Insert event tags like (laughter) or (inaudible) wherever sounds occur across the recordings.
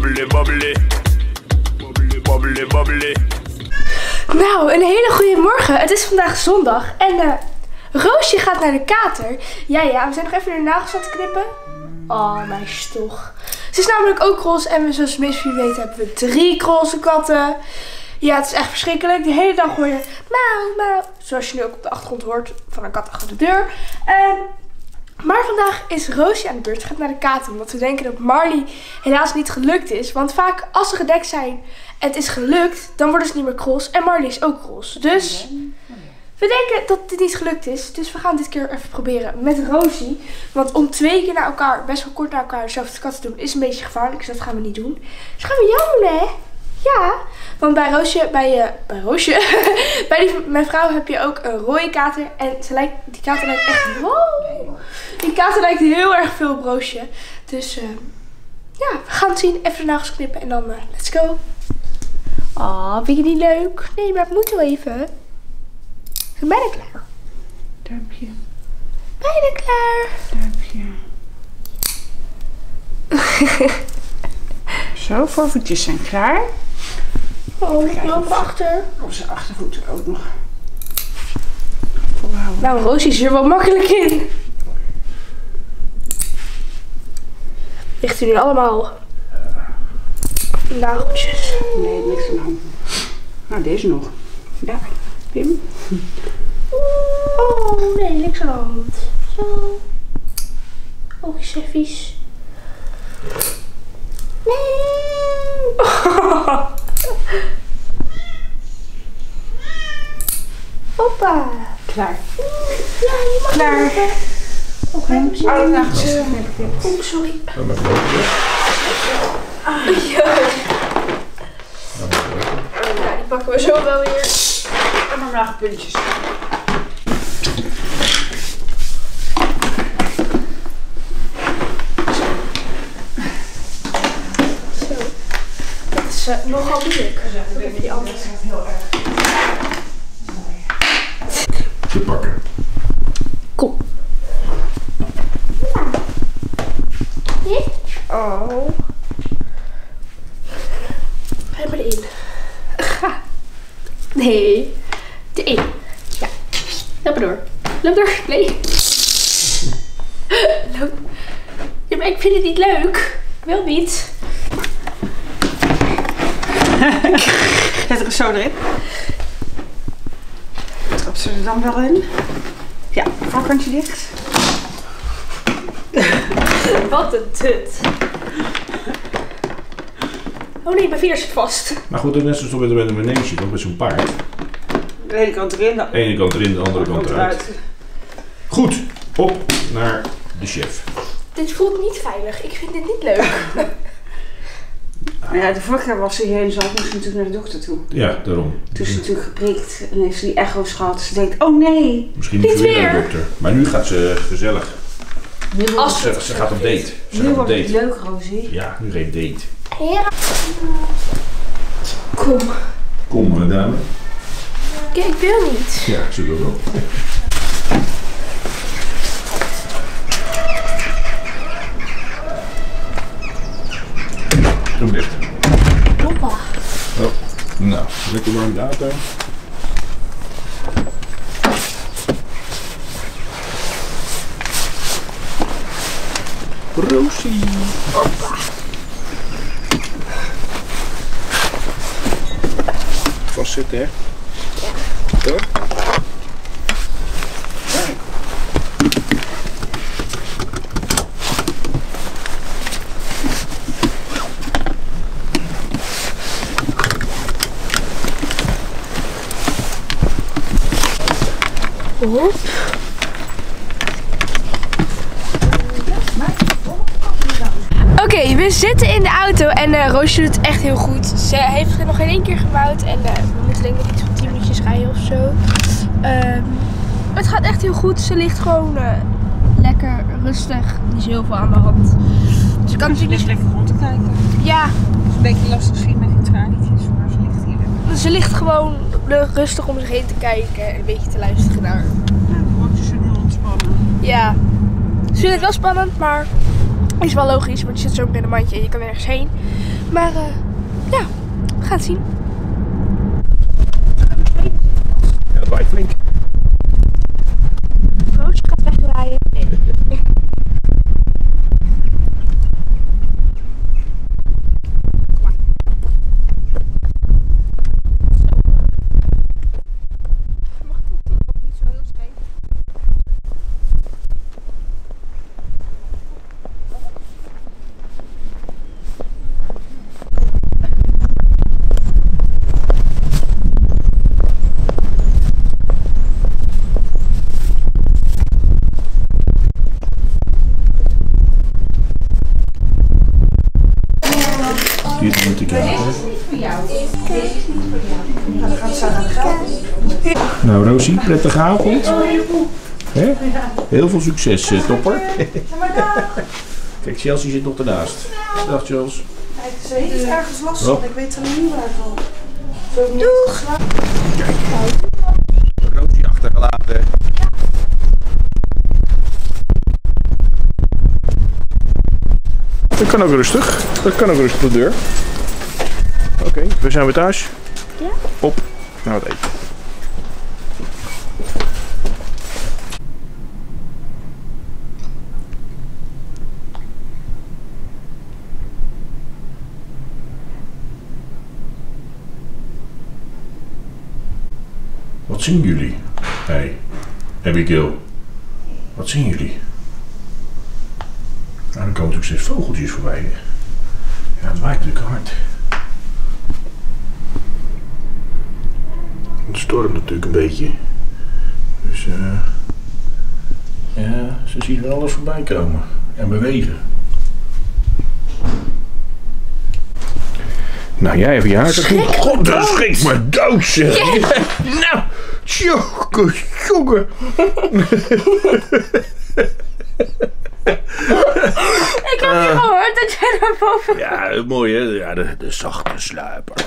Bubbly, bubbly. Bubbly, bubbly. Nou, een hele goede morgen. Het is vandaag zondag en eh, Roosje gaat naar de kater. Ja, ja, we zijn nog even de nagels aan het knippen. Oh, meisje toch. Ze is namelijk ook roze en zoals van jullie weten hebben we drie roze katten. Ja, het is echt verschrikkelijk. De hele dag hoor je mauw, mauw. Zoals je nu ook op de achtergrond hoort van een kat achter de deur. Ehm, maar vandaag is Roosje aan de beurt. Ze gaat naar de kater. Omdat we denken dat Marley helaas niet gelukt is. Want vaak als ze gedekt zijn en het is gelukt, dan worden ze niet meer krols. En Marley is ook krols. Dus we denken dat dit niet gelukt is. Dus we gaan dit keer even proberen met Rosie. Want om twee keer naar elkaar, best wel kort naar elkaar, dezelfde kat te doen, is een beetje gevaarlijk. Dus dat gaan we niet doen. Dus gaan we jammer, hè? Ja, want bij Roosje, bij, eh bij Roosje, (laughs) bij die, mijn vrouw heb je ook een rode kater. En ze lijkt, die kater lijkt echt, wow, die kater lijkt heel erg veel op Roosje. Dus eh, ja, we gaan het zien. Even de nagels knippen en dan eh, let's go. Oh, vind je die leuk? Nee, maar ik moet wel even. Ik ben bijna klaar. Duimpje, Bijna klaar. duimpje. (laughs) Zo, voorvoetjes zijn klaar. Oh, ik loop erachter. Op zijn achtervoeten ook nog. Volhouden. Nou, Roosje is er wel makkelijk in. Ligt u nu allemaal nageltjes. Nee, niks aan de hand. Nou, deze nog. Ja, Pim. Oh, nee, niks aan de hand. Zo. Oogjes zijn vies. Nee. (laughs) Hoppa. Klaar. Ja, je mag Klaar. Oh? Alle nageltjes. Oh, sorry. Dan. Ja. Dan ik ook weer. Ja, die pakken we zo wel weer. En maar nagelpuntjes. Zo. Dat is eh, nogal moeilijk. Die andere. heel erg. Te pakken. Kom. Dit? Oh. Je maar erin. Ga. (laughs) Nee. Erin. Ja. Loop maar door. Loop door. Nee. (laughs) Loop. Ja, maar ik vind het niet leuk. Ik wil niet. (laughs) Zet er eens zo erin. Trap ze er dan wel in? Ja, voorkantje dicht. (laughs) Wat een tut. Oh nee, mijn vinger zit vast. Maar goed, dat is net zoals met een manege, ook met zo'n paard. De ene kant erin, de De ene kant erin, de andere kant eruit. Goed, op naar de chef. Dit voelt niet veilig. Ik vind dit niet leuk. (laughs) Maar ja, de vorige keer was ze hierheen, zo moest ze natuurlijk naar de dokter toe. Ja, daarom. Toen is ze natuurlijk geprikt en heeft ze die echo's gehad. Ze denkt, oh nee. Misschien moet Niet ze weer naar de dokter. Maar nu gaat ze gezellig. Nu wordt, Als- Ze, ze gaat op date. Ze nu gaat op wordt het date. leuk, Rosie. Ja, nu geen date. Ja. Kom. Kom, eh, dame. Kijk, ik wil niet. Ja, ik ook wel. Doe dicht. Nou, lekker warm water. Rosie. Oké, we zitten in de auto en eh Roosje doet het echt heel goed. Ze heeft het nog geen één keer gebouwd en eh, we moeten denk ik iets van 10 minuutjes rijden of zo. Ehm, het gaat echt heel goed. Ze ligt gewoon eh, lekker rustig. Niet heel veel aan de hand. Ze kan natuurlijk niet... lekker rond te kijken. Ja, Het is een beetje lastig zien met die tralietjes, maar ze ligt hier ze ligt gewoon rustig om zich heen te kijken en een beetje te luisteren naar. Ja, de heel ontspannen. Ja, ze het wel spannend, maar Is wel logisch, want je zit zo in een mandje en je kan ergens heen. Maar eh, ja, gaan zien. Ja, dat flink. Roosje gaat wegdraaien. Hier moet ik kijken. Nou, Rosie, prettige avond. Hè? Heel veel succes, eh, topper. Kijk, Chelsea zit nog ernaast. Dag, Chels. Ze heeft ergens last van, ik weet er niet waarvan. Doeg! Rosie achtergelaten. Dat kan ook rustig. Dat kan ook rustig de deur. Oké, we zijn weer thuis. Ja. Op naar het eten. Wat zien jullie? Hé, hey, Abigail. Wat zien jullie? Nou, er komen natuurlijk steeds vogeltjes voorbij. Ja, het waait natuurlijk hard. Stormt natuurlijk een beetje. Dus eh ja, ze zien er alles voorbij komen. En bewegen. Nou, jij even je haar. God, dat schrikt me dood, zeg. Nou, tjonge, jongen. Ik heb niet gehoord dat jij naar boven Ja, mooi hè? Ja, de, de zachte sluiper.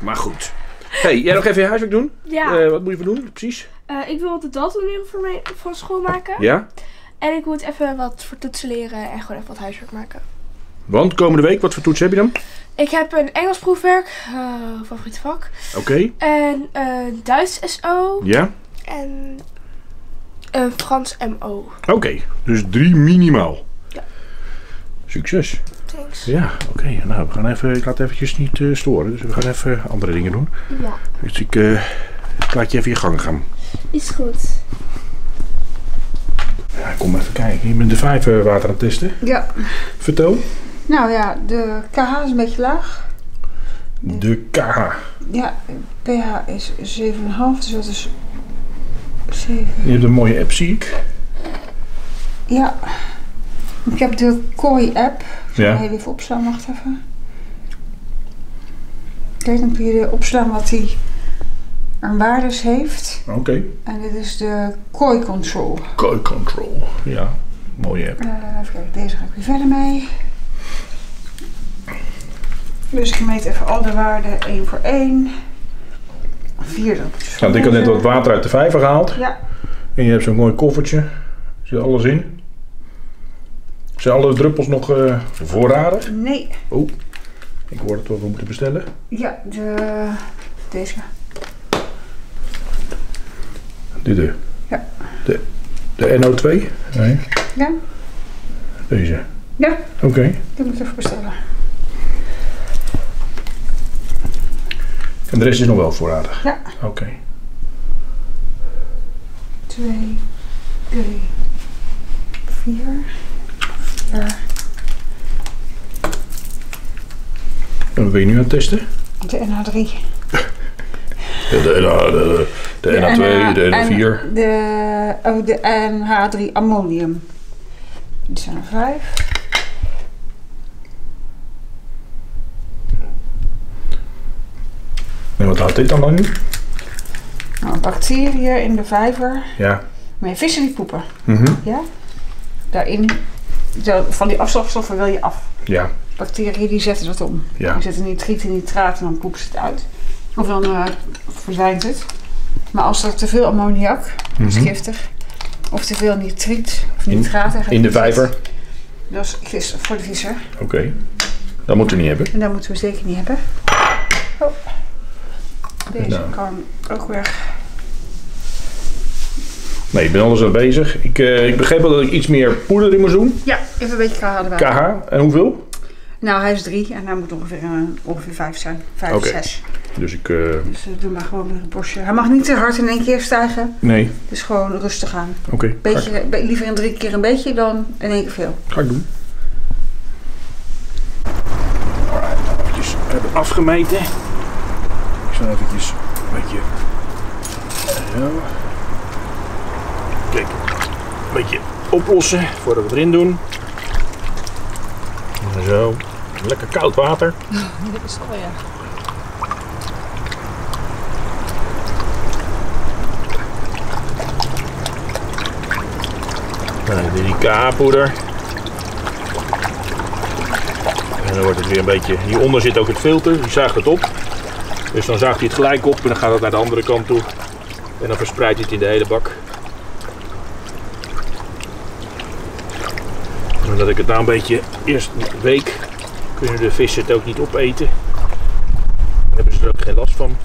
Maar goed. Hey, jij nog even je huiswerk doen? Ja, Eh, wat moet je voor doen, precies? eh, ik wil de datumleren voor mij van school maken. Ja? En ik moet even wat voor toetsen leren en gewoon even wat huiswerk maken. Want komende week, wat voor toets heb je dan? Ik heb een Engels proefwerk, eh, favoriet vak. Oké. En eh, Duits SO. Ja? En een Frans MO. Oké. Dus drie minimaal. Ja. Succes. Ja, oké. Nou, we gaan even, ik laat eventjes niet eh, storen. Dus we gaan even andere dingen doen. Ja, Dus ik, eh, ik laat je even je gang gaan. is goed. Ja, kom even kijken. Je bent de vijf eh, water aan het testen. Ja, Vertel. nou ja, de KH is een beetje laag. De KH. Ja, pH is 7,5, dus dat is 7. Je hebt een mooie app, zie ik. Ja, ik heb de Koi-app. Ik zal Ja. heel even opslaan, wacht even. Kijk, dan kun je opslaan wat hij aan waardes heeft. Oké. En dit is de Koi Control. Code control. Ja, mooie app. Eh, even kijken, deze ga ik weer verder mee. Dus ik meet even al de waarden één voor één. Vier druppeltjes. Nou, ik had net wat water uit de vijver gehaald. Ja, En je hebt zo'n mooi koffertje. Zit alles in. Zijn alle druppels nog eh, voorradig? nee. Ik hoor dat we wat moeten bestellen. Ja, de, deze. Dit de. Ja. De, de NO2? Nee, Ja, deze. ja, Oké. die moet ik even bestellen. En de rest is nog wel voorradig? Ja. Oké. Twee, drie, vier, En wat ben je nu aan het testen? De NH3. De, de, de, de, de NA2, de NA4. De, oh, de NH3 ammonium. Die zijn er vijf. En wat houdt dit dan dan nu? Nou, bacteriën in de vijver. Ja. Maar vissen die poepen. Mhm. Ja? Daarin, van die afslagstoffen wil je af. Ja. Bacteriën die zetten dat om. Ja. Die zetten nitriet en nitraat en dan poepen ze het uit. Of dan eh, verdwijnt het. Maar als er te veel ammoniak, dat is Mhm. giftig. Of te veel nitriet of In- nitraat. eigenlijk In de zit, vijver. Dat is voor de visser. Oké. Dat moeten we niet hebben. En dat moeten we zeker niet hebben. Oh. Deze Nou. kan ook weer. Nee, ik ben alles aan bezig. Ik, eh, ik begreep wel dat ik iets meer poeder in moest doen. Ja, even een beetje KH erbij. KH. En hoeveel? Nou, hij is drie en hij moet ongeveer, eh, ongeveer vijf zijn. Vijf, Oké. zes. Dus ik... eh, Dus uh, doe maar gewoon een bosje. Hij mag niet te hard in één keer stijgen. nee. Dus gewoon rustig aan. Oké. Ik- Beetje, be- liever in drie keer een beetje dan in één keer veel. ga ik doen. Eventjes hebben afgemeten. Ik zal eventjes een beetje... Zo. Een beetje oplossen voordat we erin doen. Zo. Lekker koud water. (laughs) Dat is wel, ja. Nou, dan die KH-poeder. En dan wordt het weer een beetje... Hieronder zit ook het filter, die zaagt het op. Dus dan zaagt hij het gelijk op en dan gaat het naar de andere kant toe. En dan verspreidt hij het in de hele bak. En Omdat ik het nou een beetje eerst week kunnen de vissen het ook niet opeten. Dan hebben ze er ook geen last van.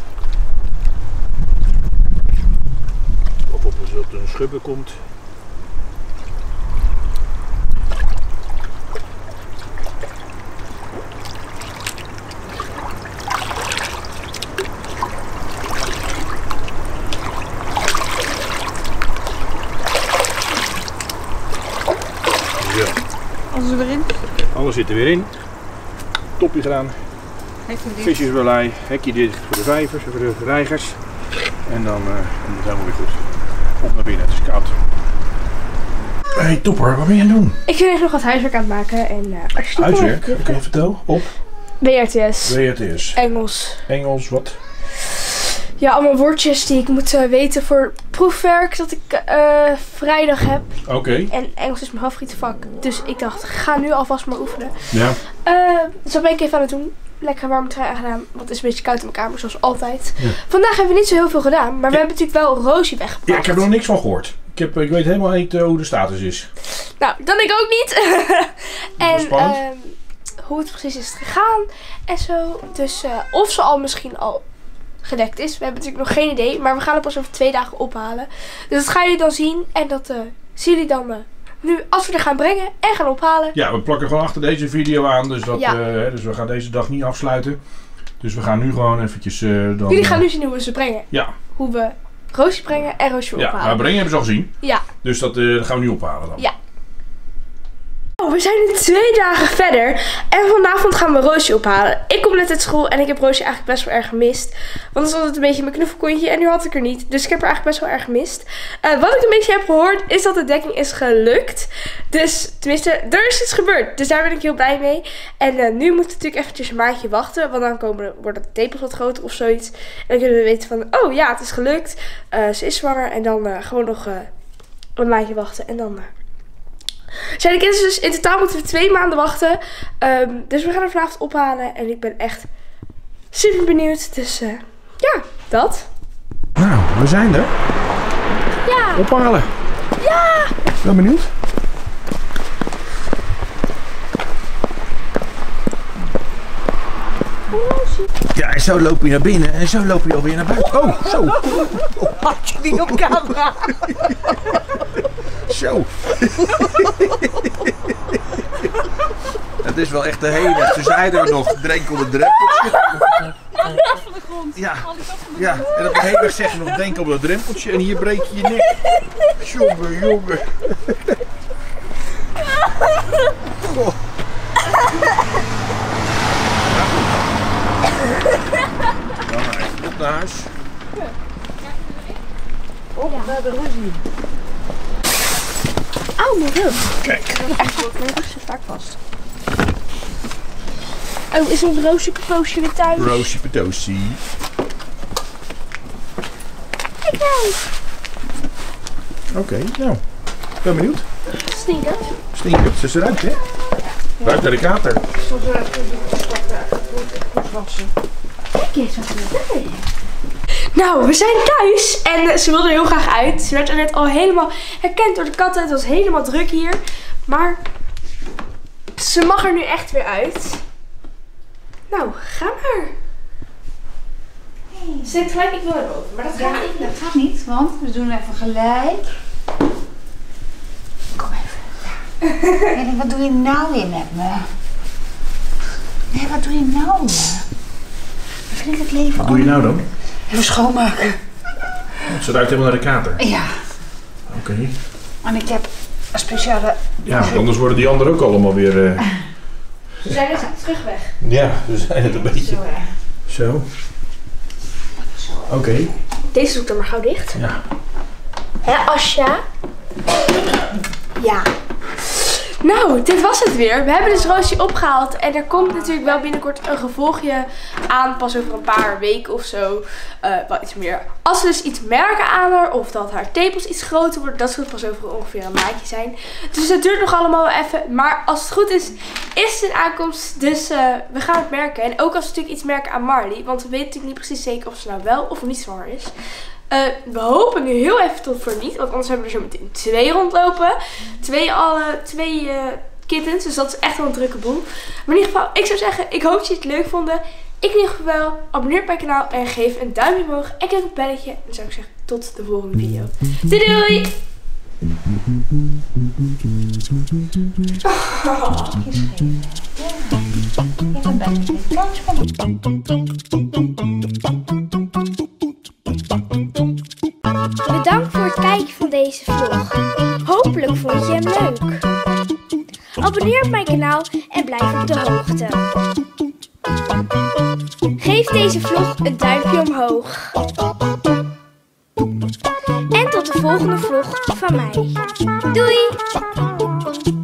Of op het op een schubben komt. Ja, Alles er weer in. alles zit er weer in. Topje gedaan. Heeft hij dit? Visjesrolij, hekje dicht voor de vijvers, voor de reigers. En dan uh, komt het helemaal weer goed. Op naar binnen, het is koud. Hey topper, wat ben je aan het doen? Ik ben even nog wat huiswerk aan het maken. En eh als je Huiswerk, oké, vertel. Op BRTS. WRTS. Engels. Engels, wat? Ja, allemaal woordjes die ik moet eh, weten voor proefwerk dat ik eh, vrijdag heb. Oké. En Engels is mijn favoriete vak. Dus ik dacht, ga nu alvast maar oefenen. Ja. Dus dat ben ik even aan het doen. Lekker warm trui aangedaan, want het is een beetje koud in mijn kamer, zoals altijd. Ja. Vandaag hebben we niet zo heel veel gedaan, maar we hebben natuurlijk wel Roosje weggebracht. ja, ik heb er nog niks van gehoord. Ik, heb, ik weet helemaal niet hoe de status is. Nou, dan ik ook niet. (laughs) en ehm, hoe het precies is gegaan en zo. Dus of ze al misschien al gedekt is. We hebben natuurlijk nog geen idee, maar we gaan het pas over twee dagen ophalen. Dus dat gaan jullie dan zien en dat eh, zien jullie dan eh, nu als we er gaan brengen en gaan ophalen. Ja, we plakken gewoon achter deze video aan. Dus, dat, Ja. eh, dus we gaan deze dag niet afsluiten. Dus we gaan nu gewoon eventjes dan... Jullie gaan nu zien hoe we ze brengen. Ja, Hoe we Roosje brengen en Roosje weer ja maar ophalen. brengen hebben ze al gezien. Ja. Dus dat dat gaan we nu ophalen dan. Ja. Oh, we zijn nu twee dagen verder en vanavond gaan we Roosje ophalen. Ik kom net uit school en ik heb Roosje eigenlijk best wel erg gemist. Want dat is altijd een beetje mijn knuffelkontje en nu had ik er niet. Dus ik heb haar eigenlijk best wel erg gemist. Eh, wat ik een beetje heb gehoord is dat de dekking is gelukt. Dus tenminste, er is iets gebeurd. Dus daar ben ik heel blij mee. En eh, nu moeten we natuurlijk eventjes een maandje wachten. Want dan komen, worden de tepels wat groter of zoiets. En dan kunnen we weten van, oh ja, het is gelukt. Eh, ze is zwanger en dan gewoon nog een maandje wachten. En dan... zijn de kinderen dus in totaal moeten we twee maanden wachten. Ehm, dus we gaan er vanavond ophalen. En ik ben echt super benieuwd. Dus eh, ja, dat. Nou, we zijn er. Ja, Ophalen. ja. Ben benieuwd. Ja, en zo loop je naar binnen en zo loop je alweer naar buiten. Oh, zo, (laughs) Had je niet op camera? (laughs) zo. Het is wel echt de hele. Ze zeiden er nog, drink op het drempeltje. de grond. Ja, ja. En op de hele weg zeggen nog, denk op dat drempeltje en hier breek je je nek. Jongen, jongen. Goh. Dan op naar huis. Oh, we hebben ruzie. Auw, mijn rug. Kijk. Mijn rug zit vaak vast. Oh, is ons roosje poosje weer thuis? Roosje Petosi. Kijk nou. Oké, nou. Ben benieuwd. Stinker. Stinkert. Ze is eruit, hè? Ruikt naar de kater. Kijk eens wat we hebben. Nou, we zijn thuis en ze wilde heel graag uit. Ze werd er net al helemaal herkend door de katten. Het was helemaal druk hier. Maar Ze mag er nu echt weer uit. Nou, ga maar. Ze denkt gelijk, ik wil boven. Maar dat Ja, gaat niet. dat gaat niet, want we doen even gelijk. Kom even. (laughs) Ja. En wat doe je nou weer met me? Nee, wat doe je nou weer? Vind ik het leven Wat doe je nou dan? Even schoonmaken. Ze ruikt helemaal naar de kater. Ja, Oké. en ik heb een speciale... Ja, want anders worden die anderen ook allemaal weer... eh, Ze zijn dus terug weg. Ja, we zijn het een beetje. Zo. Zo. Oké. Deze doe ik dan maar gauw dicht. Ja. Hè, Asja? Ja. Nou, dit was het weer. We hebben dus Roosje opgehaald. En er komt natuurlijk wel binnenkort een gevolgje aan. Pas over een paar weken of zo. Eh, wel iets meer. Als we dus iets merken aan haar. Of dat haar tepels iets groter worden. Dat zal pas over ongeveer een maandje zijn. Dus het duurt nog allemaal wel even. Maar als het goed is, is het een aankomst. Dus eh, we gaan het merken. En ook als we natuurlijk iets merken aan Marley. Want we weten natuurlijk niet precies zeker of ze nou wel of niet zwanger is. Eh, we hopen nu heel even tot voor niet. Want anders hebben we zo meteen twee rondlopen. Twee, alle, twee eh, kittens. Dus dat is echt wel een drukke boel. Maar in ieder geval, ik zou zeggen, ik hoop dat jullie het leuk vonden. Ik wel. Abonneer op mijn kanaal en geef een duimpje omhoog. En klik op het belletje. En dan zou ik zeggen, tot de volgende video. Doei doei! Bedankt voor het kijken van deze vlog. Hopelijk vond je hem leuk. Abonneer op mijn kanaal en blijf op de hoogte. Geef deze vlog een duimpje omhoog. En tot de volgende vlog van mij. Doei!